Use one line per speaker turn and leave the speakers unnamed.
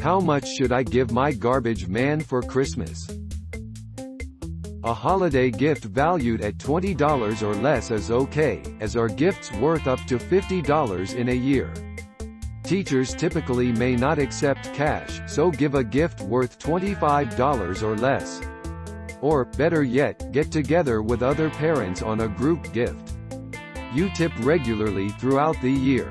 How much should I give my garbage man for Christmas? A holiday gift valued at $20 or less is okay, as are gifts worth up to $50 in a year. Teachers typically may not accept cash, so give a gift worth $25 or less. Or, better yet, get together with other parents on a group gift. You tip regularly throughout the year.